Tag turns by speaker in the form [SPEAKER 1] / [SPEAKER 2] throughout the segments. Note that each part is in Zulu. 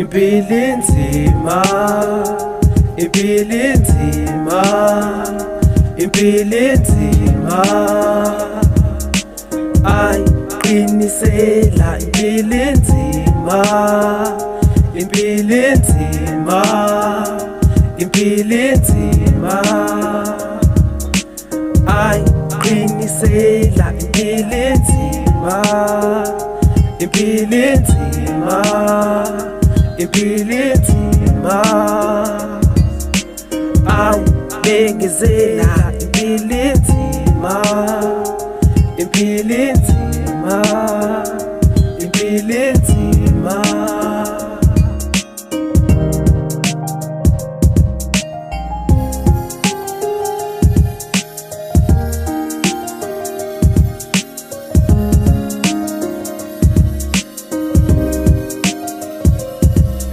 [SPEAKER 1] impilo inzima impilo inzima impilo inzima ay qinisela impilo inzima impilo inzima impilo inzima ay qinisela impilo inzima impilo inzima ibilithuma awu bengezela ibilithima ibilithima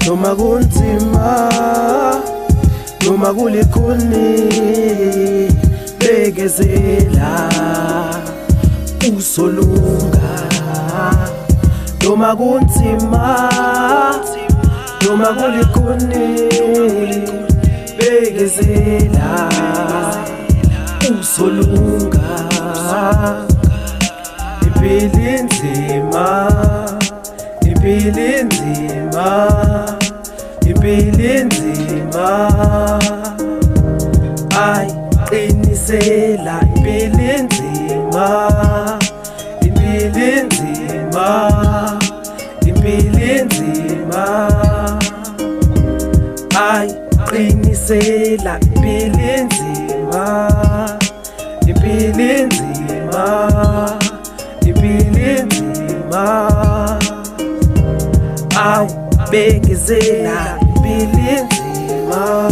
[SPEAKER 1] noma kunzima noma kulikhuni bekezela usolunga noma kunzima noma kulikhuni bekezela usolunga impilo inzima impilo inzima ilinzima ayi qinisela impilo inzima impilo inzima impilo inzima ayi qinisela impilo inzima impilo inzima impilo bengizela be living my